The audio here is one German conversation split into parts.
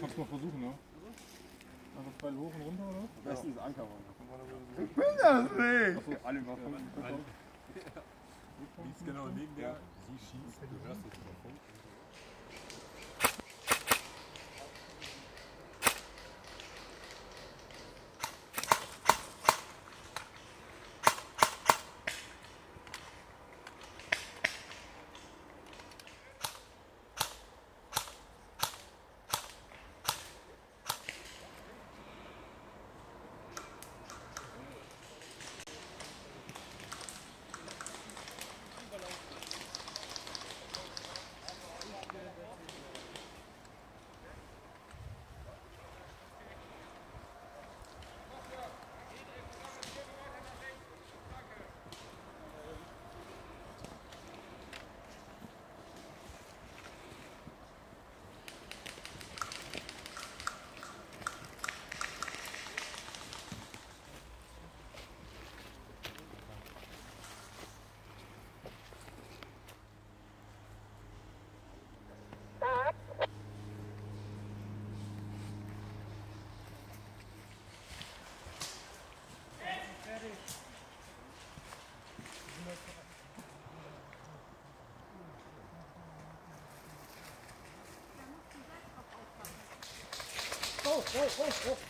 Kannst du mal versuchen, ne? Einfach Pfeil hoch und runter, oder? Am besten ist Anker. Ich will das nicht. Achso, alle was von Liegst genau neben der, sie schießt, du hörst es über Funk. oh, oh, oh.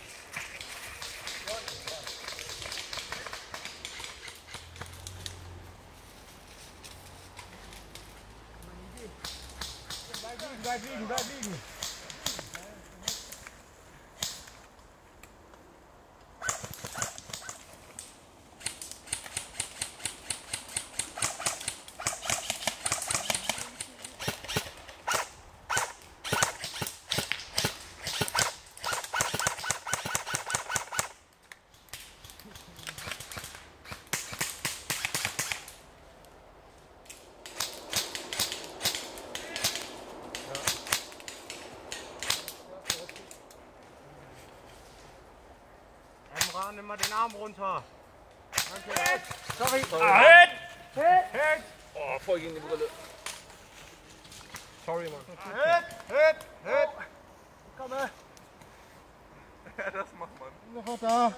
Emra, nimm mal den Arm runter. Danke. Sorry. Ah, hit! Hit! Hit! Oh, voll gegen die Brille. Sorry, Mann. Hit! Hit! Hit! Komm her. Ja, das macht man. Noch da.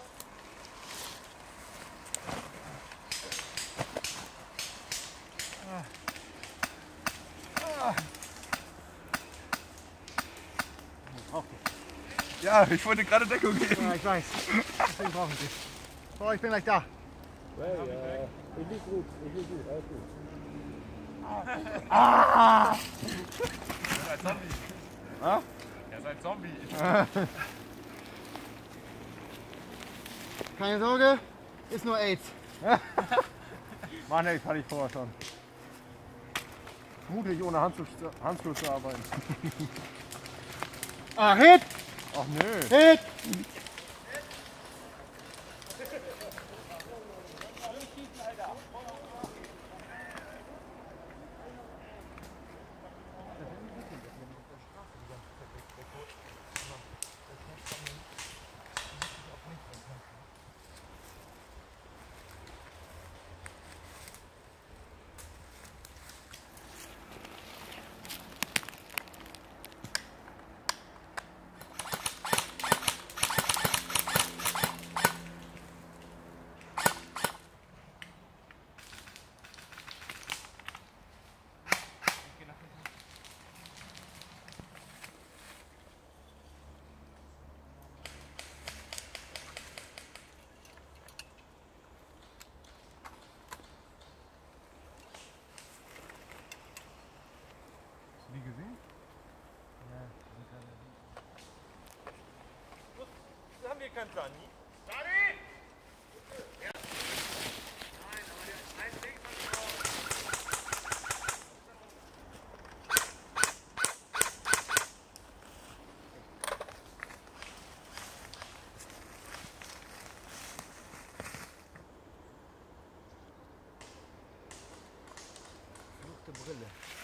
Ja, ich wollte gerade Deckung geben. Ja, ich weiß. Deswegen brauchen Sie. So, ich bin gleich da. Ja, ja. Ich lieg gut, ich lieg gut, alles gut. Er ist ein Zombie. Ah? Er ist ein Zombie. Keine Sorge, ist nur AIDS. Mann, ey, hatte ich vorher schon. Mutig ohne Handschuhe, Handschuhe zu arbeiten. Ah, Hit! 아, 네. 넷. Hit! Hast du die gesehen? Haben wir keinen Plan, nie? Verrückte Brille. Genau, Luft jetzt vom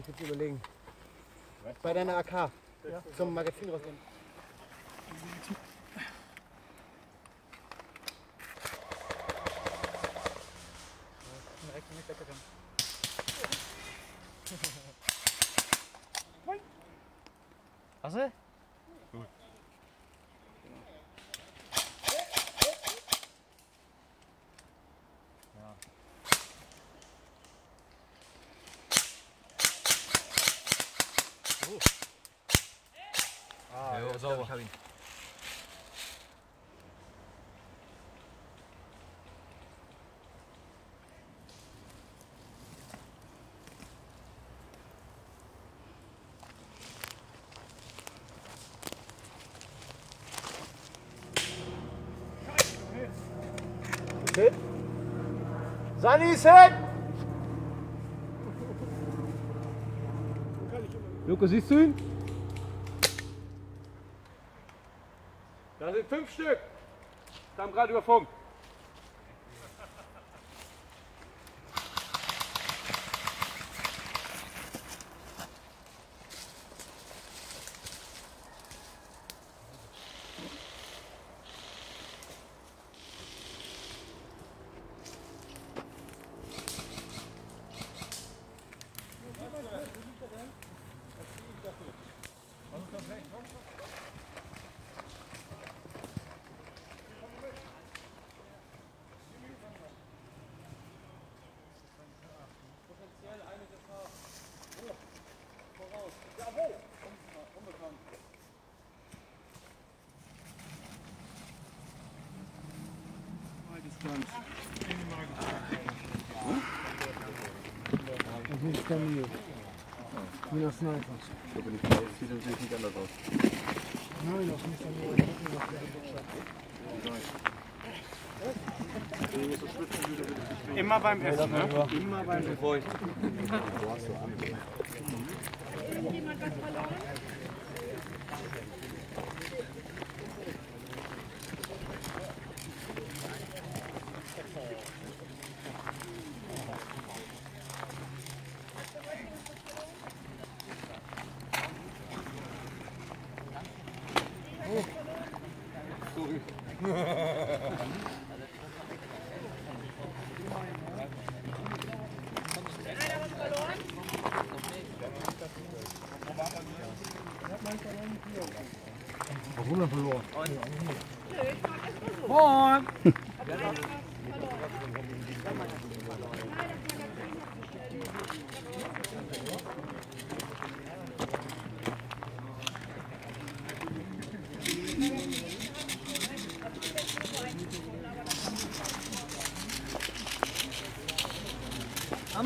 ich jetzt überlegen. Bei deiner AK. Zum Magazin rausnehmen. Hast du? Ja, sauber. Hit. Sunny's hit! Lukas, siehst du ihn? Da sind fünf Stück. Kam gerade über Funk. Das ist Camille. Minus Sniper. Da bin ich drauf. Sieht natürlich nicht anders aus. Nein, das ist Camille. Immer beim Essen, ne? Immer beim Warum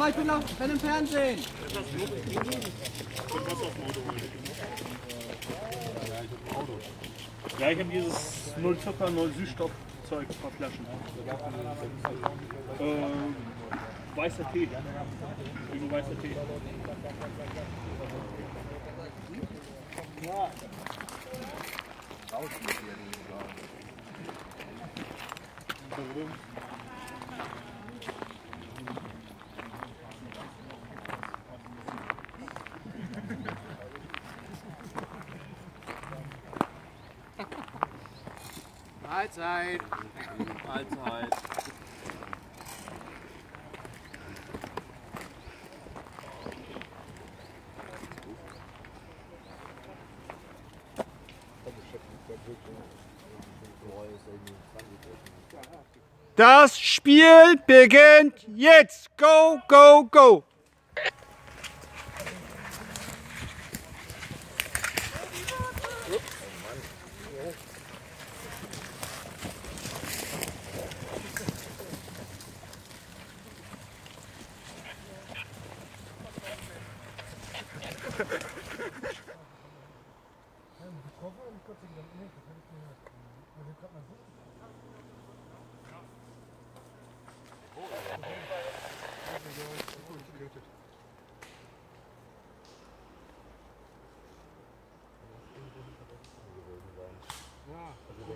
Mama, ich bin noch ich bin im Fernsehen. Ja, ich habe dieses Null Zucker, Null Süßstoff Zeug, ein paar Flaschen. Äh, weißer Tee. Irgendein weißer Tee. Mahlzeit. Mahlzeit. Das Spiel beginnt jetzt. Go, go, go.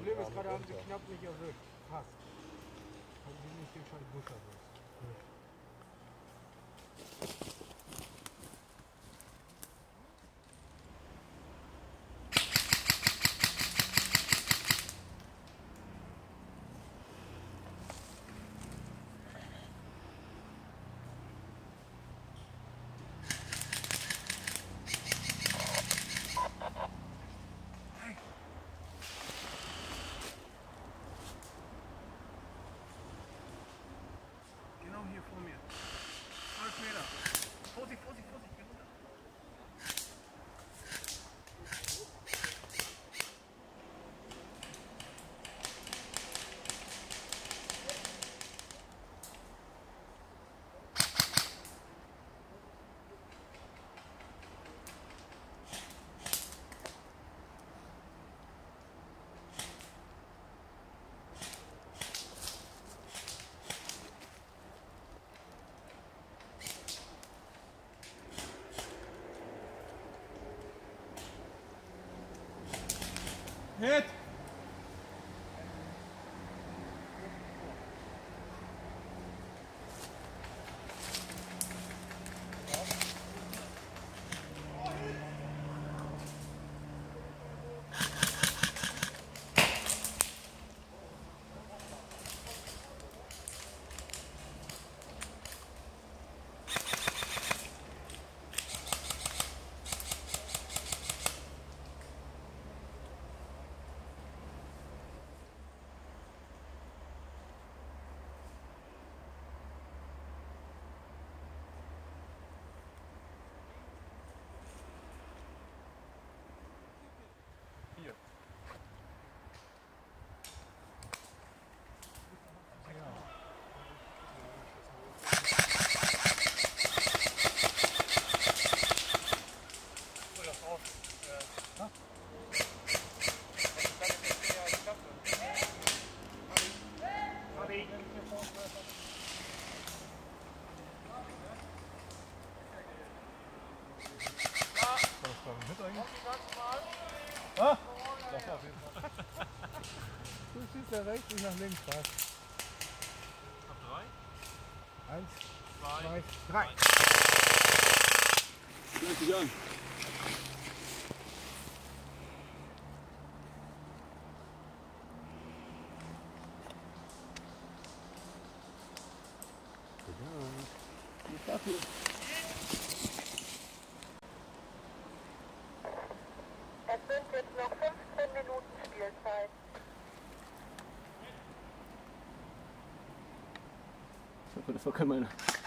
Problem ist gerade, haben sie knapp nicht erwischt. Fast. Haben sie nicht den scheiß Busch erwischt. Hit! Du schießt ja rechts und nach links, was? Noch drei? Eins, Zwei. zwei, drei. Schneid dich an. Es 根本。